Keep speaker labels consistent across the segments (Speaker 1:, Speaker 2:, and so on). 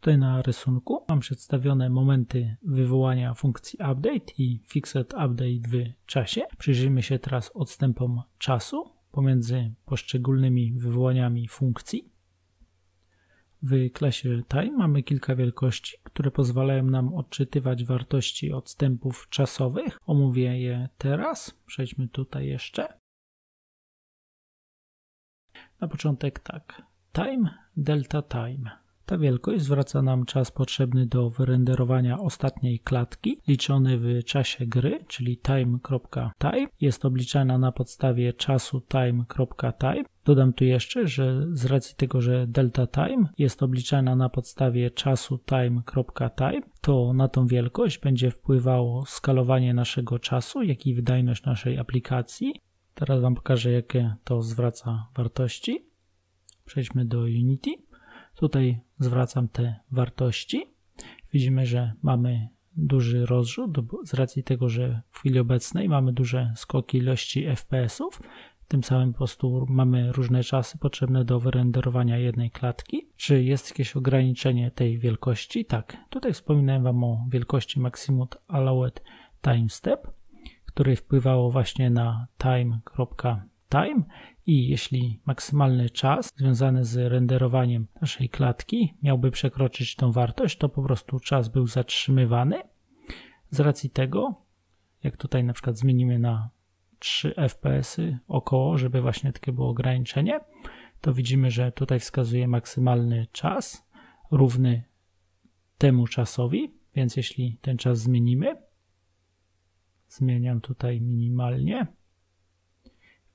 Speaker 1: Tutaj na rysunku mam przedstawione momenty wywołania funkcji update i fixed update w czasie. Przyjrzyjmy się teraz odstępom czasu pomiędzy poszczególnymi wywołaniami funkcji. W klasie time mamy kilka wielkości, które pozwalają nam odczytywać wartości odstępów czasowych. Omówię je teraz. Przejdźmy tutaj jeszcze. Na początek tak. Time delta time. Ta wielkość zwraca nam czas potrzebny do wyrenderowania ostatniej klatki, liczony w czasie gry, czyli time.time. Jest obliczana na podstawie czasu time.time. Dodam tu jeszcze, że z racji tego, że delta time jest obliczana na podstawie czasu time.time, to na tą wielkość będzie wpływało skalowanie naszego czasu, jak i wydajność naszej aplikacji. Teraz Wam pokażę, jakie to zwraca wartości. Przejdźmy do Unity. Tutaj zwracam te wartości. Widzimy, że mamy duży rozrzut z racji tego, że w chwili obecnej mamy duże skoki ilości FPS-ów. Tym samym po prostu mamy różne czasy potrzebne do wyrenderowania jednej klatki. Czy jest jakieś ograniczenie tej wielkości? Tak. Tutaj wspominałem Wam o wielkości Maximum Allowed Time Step, które wpływało właśnie na time.time i jeśli maksymalny czas związany z renderowaniem naszej klatki miałby przekroczyć tą wartość, to po prostu czas był zatrzymywany. Z racji tego, jak tutaj na przykład zmienimy na 3 fps około, żeby właśnie takie było ograniczenie, to widzimy, że tutaj wskazuje maksymalny czas równy temu czasowi, więc jeśli ten czas zmienimy, zmieniam tutaj minimalnie,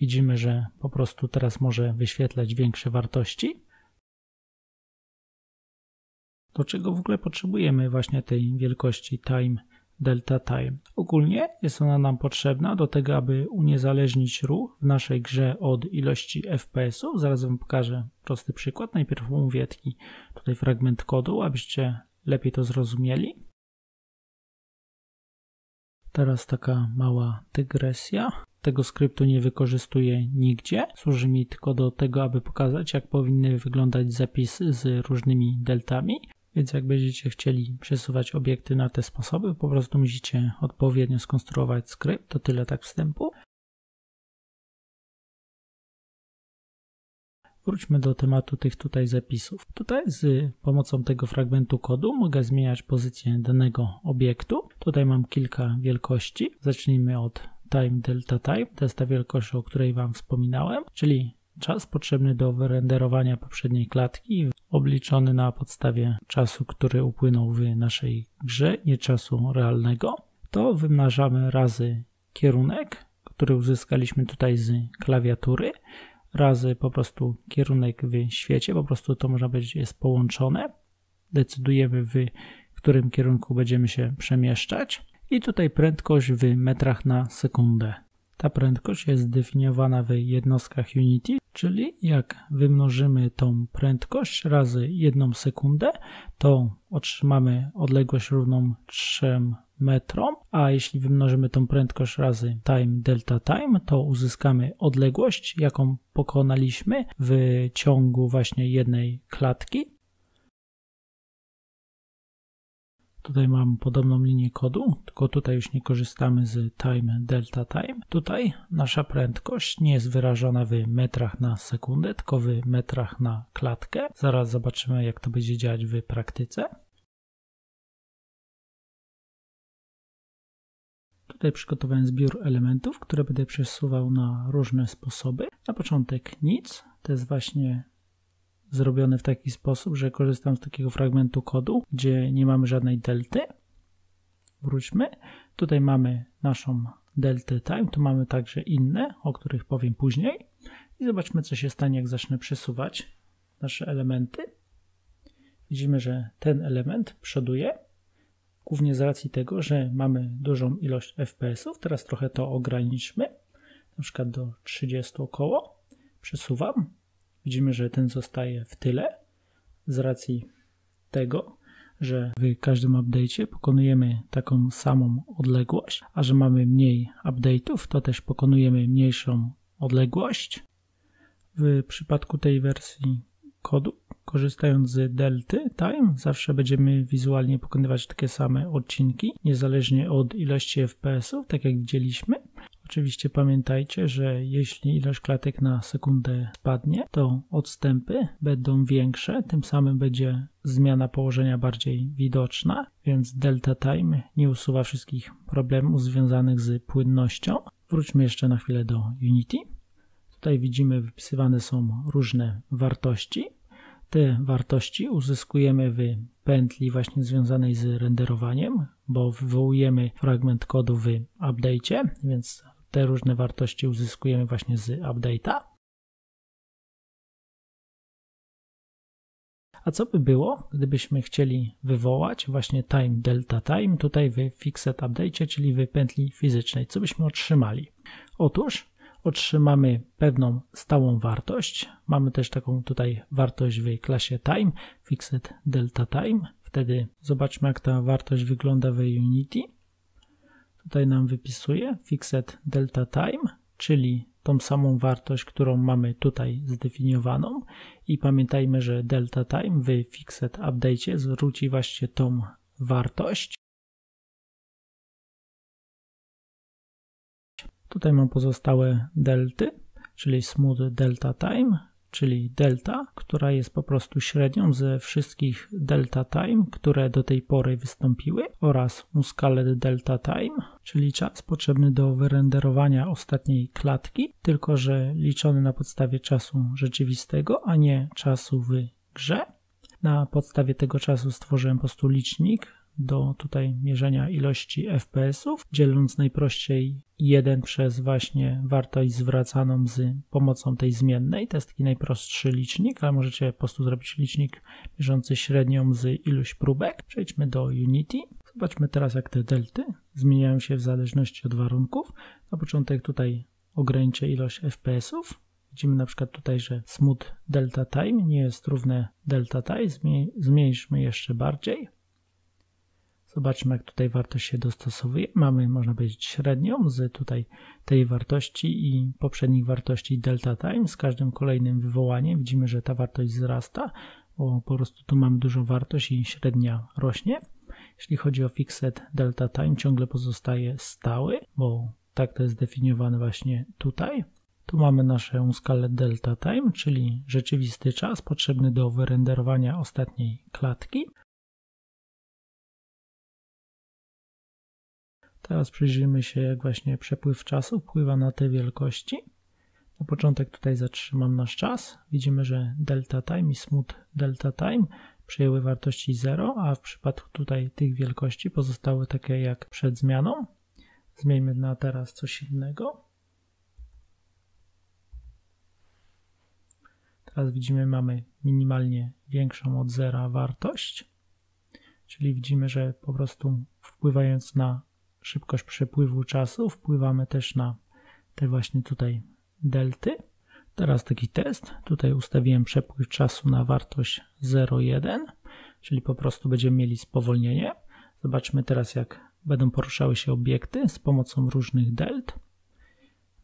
Speaker 1: Widzimy, że po prostu teraz może wyświetlać większe wartości. Do czego w ogóle potrzebujemy właśnie tej wielkości time delta time? Ogólnie jest ona nam potrzebna do tego, aby uniezależnić ruch w naszej grze od ilości FPS-ów. Zaraz Wam pokażę prosty przykład. Najpierw omówię taki tutaj fragment kodu, abyście lepiej to zrozumieli. Teraz taka mała dygresja tego skryptu nie wykorzystuję nigdzie. Służy mi tylko do tego, aby pokazać, jak powinny wyglądać zapisy z różnymi deltami. Więc jak będziecie chcieli przesuwać obiekty na te sposoby, po prostu musicie odpowiednio skonstruować skrypt. To tyle tak wstępu. Wróćmy do tematu tych tutaj zapisów. Tutaj z pomocą tego fragmentu kodu mogę zmieniać pozycję danego obiektu. Tutaj mam kilka wielkości. Zacznijmy od time delta time, to jest ta wielkość, o której Wam wspominałem, czyli czas potrzebny do wyrenderowania poprzedniej klatki, obliczony na podstawie czasu, który upłynął w naszej grze, nie czasu realnego, to wymnażamy razy kierunek, który uzyskaliśmy tutaj z klawiatury, razy po prostu kierunek w świecie, po prostu to można powiedzieć jest połączone. Decydujemy w którym kierunku będziemy się przemieszczać i tutaj prędkość w metrach na sekundę. Ta prędkość jest zdefiniowana w jednostkach Unity, czyli jak wymnożymy tą prędkość razy jedną sekundę, to otrzymamy odległość równą 3 metrom, a jeśli wymnożymy tą prędkość razy time delta time, to uzyskamy odległość, jaką pokonaliśmy w ciągu właśnie jednej klatki. Tutaj mam podobną linię kodu, tylko tutaj już nie korzystamy z time delta time. Tutaj nasza prędkość nie jest wyrażona w metrach na sekundę, tylko w metrach na klatkę. Zaraz zobaczymy jak to będzie działać w praktyce. Tutaj przygotowałem zbiór elementów, które będę przesuwał na różne sposoby. Na początek nic, to jest właśnie zrobione w taki sposób, że korzystam z takiego fragmentu kodu, gdzie nie mamy żadnej delty. Wróćmy. Tutaj mamy naszą deltę time, tu mamy także inne, o których powiem później. I zobaczmy, co się stanie, jak zacznę przesuwać nasze elementy. Widzimy, że ten element przoduje, głównie z racji tego, że mamy dużą ilość FPS-ów. Teraz trochę to ograniczmy, na przykład do 30 około. Przesuwam, Widzimy, że ten zostaje w tyle z racji tego, że w każdym update'cie pokonujemy taką samą odległość, a że mamy mniej update'ów, to też pokonujemy mniejszą odległość. W przypadku tej wersji kodu. Korzystając z delty time, zawsze będziemy wizualnie pokonywać takie same odcinki, niezależnie od ilości FPS-ów, tak jak widzieliśmy. Oczywiście pamiętajcie, że jeśli ilość klatek na sekundę spadnie, to odstępy będą większe, tym samym będzie zmiana położenia bardziej widoczna, więc delta time nie usuwa wszystkich problemów związanych z płynnością. Wróćmy jeszcze na chwilę do Unity. Tutaj widzimy wypisywane są różne wartości. Te wartości uzyskujemy w pętli właśnie związanej z renderowaniem, bo wywołujemy fragment kodu w update'cie, więc te różne wartości uzyskujemy właśnie z update'a. A co by było, gdybyśmy chcieli wywołać właśnie time delta time tutaj w fixed update, czyli w pętli fizycznej? Co byśmy otrzymali? Otóż otrzymamy pewną stałą wartość. Mamy też taką tutaj wartość w klasie time, fixed delta time. Wtedy zobaczmy jak ta wartość wygląda w Unity. Tutaj nam wypisuje fixed delta time, czyli tą samą wartość, którą mamy tutaj zdefiniowaną i pamiętajmy, że delta time w fixed update zwróci właśnie tą wartość. Tutaj mam pozostałe delty, czyli smooth delta time, czyli delta, która jest po prostu średnią ze wszystkich delta time, które do tej pory wystąpiły oraz muscalet delta time, czyli czas potrzebny do wyrenderowania ostatniej klatki, tylko że liczony na podstawie czasu rzeczywistego, a nie czasu w grze. Na podstawie tego czasu stworzyłem po prostu licznik, do tutaj mierzenia ilości FPS-ów, dzieląc najprościej 1 przez właśnie wartość zwracaną z pomocą tej zmiennej. To jest taki najprostszy licznik, ale możecie po prostu zrobić licznik mierzący średnią z iluś próbek. Przejdźmy do Unity. Zobaczmy teraz jak te delty zmieniają się w zależności od warunków. Na początek tutaj ograniczę ilość FPS-ów. Widzimy na przykład tutaj, że smooth delta time nie jest równe delta time. Zmniejszmy jeszcze bardziej. Zobaczmy, jak tutaj wartość się dostosowuje. Mamy, można powiedzieć, średnią z tutaj tej wartości i poprzednich wartości delta time. Z każdym kolejnym wywołaniem widzimy, że ta wartość wzrasta, bo po prostu tu mamy dużą wartość i średnia rośnie. Jeśli chodzi o fixed delta time, ciągle pozostaje stały, bo tak to jest zdefiniowane właśnie tutaj. Tu mamy naszą skalę delta time, czyli rzeczywisty czas potrzebny do wyrenderowania ostatniej klatki. Teraz przyjrzyjmy się, jak właśnie przepływ czasu wpływa na te wielkości. Na początek tutaj zatrzymam nasz czas. Widzimy, że delta time i smooth delta time przyjęły wartości 0, a w przypadku tutaj tych wielkości pozostały takie jak przed zmianą. Zmieńmy na teraz coś innego. Teraz widzimy, mamy minimalnie większą od zera wartość, czyli widzimy, że po prostu wpływając na szybkość przepływu czasu, wpływamy też na te właśnie tutaj delty. Teraz taki test. Tutaj ustawiłem przepływ czasu na wartość 0,1, czyli po prostu będziemy mieli spowolnienie. Zobaczmy teraz, jak będą poruszały się obiekty z pomocą różnych delt.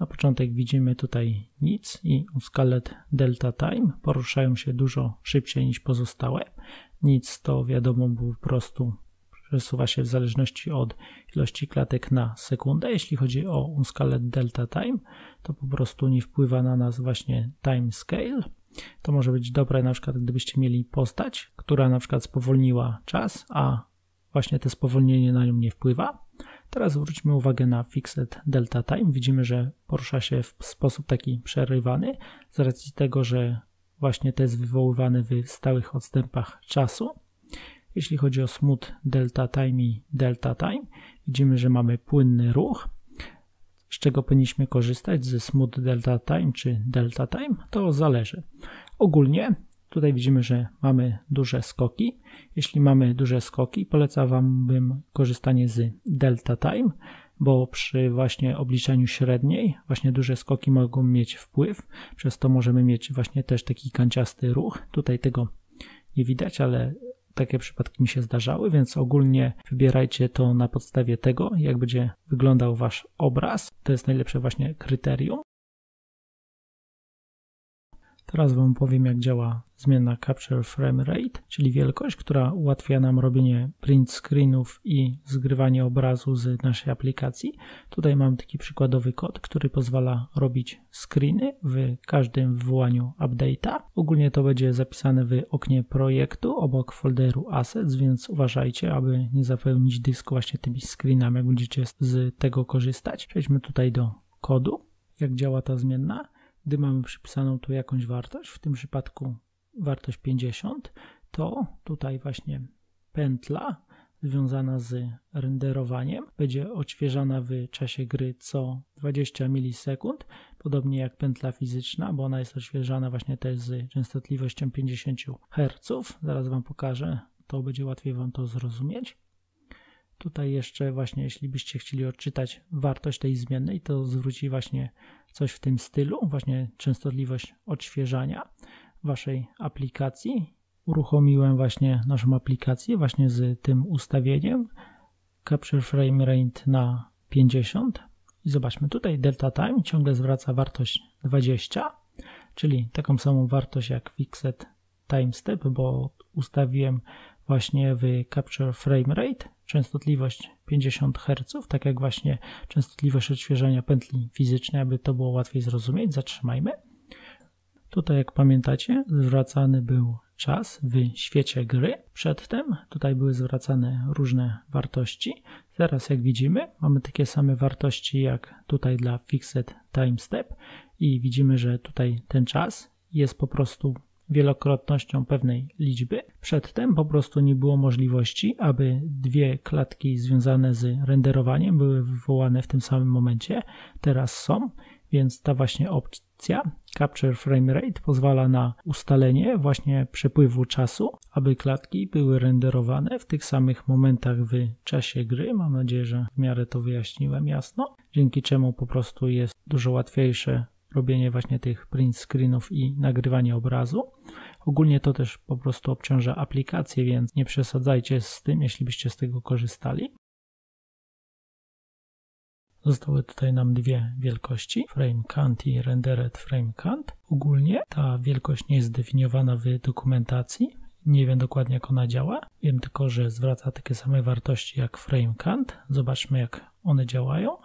Speaker 1: Na początek widzimy tutaj nic i scalet delta time poruszają się dużo szybciej niż pozostałe. Nic to wiadomo było po prostu przesuwa się w zależności od ilości klatek na sekundę. Jeśli chodzi o skalę delta time, to po prostu nie wpływa na nas właśnie time scale. To może być dobre na przykład gdybyście mieli postać, która na przykład spowolniła czas, a właśnie to spowolnienie na nią nie wpływa. Teraz zwróćmy uwagę na fixed delta time. Widzimy, że porusza się w sposób taki przerywany z racji tego, że właśnie to jest wywoływane w stałych odstępach czasu. Jeśli chodzi o smooth delta time i delta time, widzimy, że mamy płynny ruch. Z czego powinniśmy korzystać? Ze smooth delta time czy delta time? To zależy. Ogólnie tutaj widzimy, że mamy duże skoki. Jeśli mamy duże skoki, polecam bym korzystanie z delta time, bo przy właśnie obliczaniu średniej właśnie duże skoki mogą mieć wpływ, przez to możemy mieć właśnie też taki kanciasty ruch. Tutaj tego nie widać, ale takie przypadki mi się zdarzały, więc ogólnie wybierajcie to na podstawie tego, jak będzie wyglądał wasz obraz. To jest najlepsze właśnie kryterium. Teraz Wam powiem, jak działa zmienna Capture Frame Rate, czyli wielkość, która ułatwia nam robienie print screenów i zgrywanie obrazu z naszej aplikacji. Tutaj mam taki przykładowy kod, który pozwala robić screeny w każdym wywołaniu update'a. Ogólnie to będzie zapisane w oknie projektu obok folderu assets, więc uważajcie, aby nie zapełnić dysku właśnie tymi screenami, jak będziecie z tego korzystać. Przejdźmy tutaj do kodu, jak działa ta zmienna gdy mamy przypisaną tu jakąś wartość, w tym przypadku wartość 50, to tutaj właśnie pętla związana z renderowaniem będzie odświeżana w czasie gry co 20 milisekund, podobnie jak pętla fizyczna, bo ona jest odświeżana właśnie też z częstotliwością 50 Hz. Zaraz Wam pokażę, to będzie łatwiej Wam to zrozumieć. Tutaj jeszcze właśnie, jeśli byście chcieli odczytać wartość tej zmiennej, to zwróci właśnie coś w tym stylu, właśnie częstotliwość odświeżania waszej aplikacji. Uruchomiłem właśnie naszą aplikację właśnie z tym ustawieniem Capture Frame Rate na 50 i zobaczmy tutaj Delta Time ciągle zwraca wartość 20, czyli taką samą wartość jak Fixed Time Step, bo ustawiłem właśnie w Capture Frame Rate częstotliwość 50 Hz, tak jak właśnie częstotliwość odświeżania pętli fizycznej, aby to było łatwiej zrozumieć. Zatrzymajmy. Tutaj, jak pamiętacie, zwracany był czas w świecie gry. Przedtem tutaj były zwracane różne wartości. Teraz, jak widzimy, mamy takie same wartości jak tutaj dla Fixed Time Step i widzimy, że tutaj ten czas jest po prostu wielokrotnością pewnej liczby. Przedtem po prostu nie było możliwości, aby dwie klatki związane z renderowaniem były wywołane w tym samym momencie. Teraz są, więc ta właśnie opcja Capture Frame Rate pozwala na ustalenie właśnie przepływu czasu, aby klatki były renderowane w tych samych momentach w czasie gry. Mam nadzieję, że w miarę to wyjaśniłem jasno, dzięki czemu po prostu jest dużo łatwiejsze robienie właśnie tych print screenów i nagrywanie obrazu. Ogólnie to też po prostu obciąża aplikację, więc nie przesadzajcie z tym, jeśli byście z tego korzystali. Zostały tutaj nam dwie wielkości, frame count i rendered frame count. Ogólnie ta wielkość nie jest zdefiniowana w dokumentacji. Nie wiem dokładnie jak ona działa. Wiem tylko, że zwraca takie same wartości jak frame count. Zobaczmy jak one działają.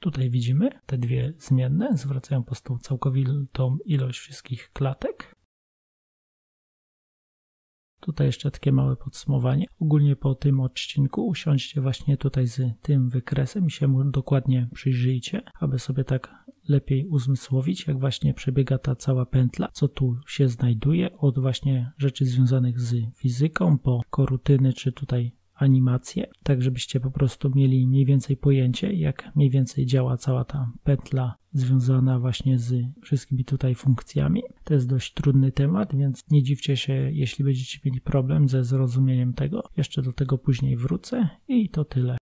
Speaker 1: Tutaj widzimy te dwie zmienne, zwracają po prostu całkowitą ilość wszystkich klatek. Tutaj jeszcze takie małe podsumowanie. Ogólnie po tym odcinku usiądźcie właśnie tutaj z tym wykresem i się mu dokładnie przyjrzyjcie, aby sobie tak lepiej uzmysłowić, jak właśnie przebiega ta cała pętla, co tu się znajduje, od właśnie rzeczy związanych z fizyką, po korutyny, czy tutaj animację, tak żebyście po prostu mieli mniej więcej pojęcie, jak mniej więcej działa cała ta petla związana właśnie z wszystkimi tutaj funkcjami. To jest dość trudny temat, więc nie dziwcie się, jeśli będziecie mieli problem ze zrozumieniem tego. Jeszcze do tego później wrócę i to tyle.